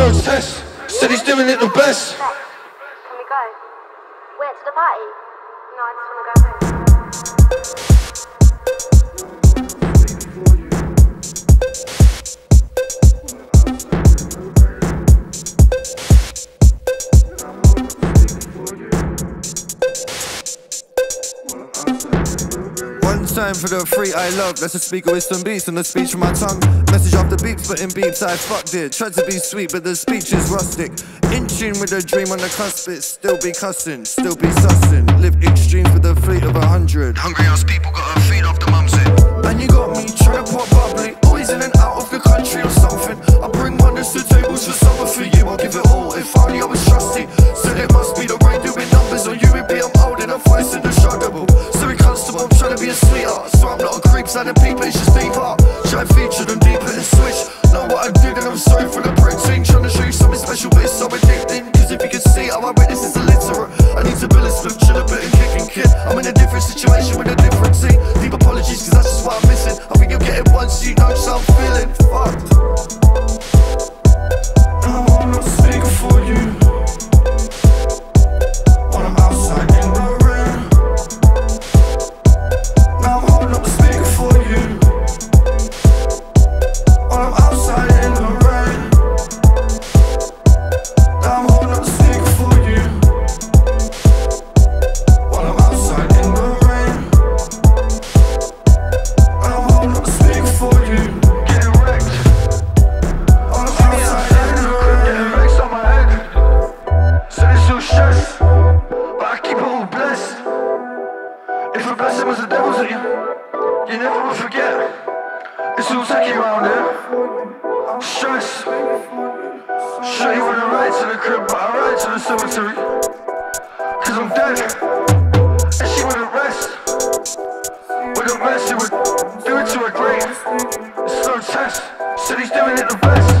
no test. Said he's doing it the best. Can we go? Where, to the party? No, I just wanna One time for the free I love. That's a speaker with some beats and the speech from my tongue. Message off the beeps, but in beeps I fucked it. Tried to be sweet, but the speech is rustic. In tune with a dream on the cusp, it still be cussing, still be sussing. Live extremes with a fleet of a hundred. Hungry ass people gotta feed off the mums creep, signing people, it's just deep heart. Try and deeper and switch. Know what I did and I'm sorry for the thing. Trying to show you something special, but it's so addicting. Cause if you can see how I blessing was the devil's in you, you never will forget. It's all tacky around here. Stress. Sure you wanna ride to the crib, but I ride to the cemetery. Cause I'm dead. And she wouldn't rest. With a mess, he would do it to a grave. It's no test. Said he's doing it the best.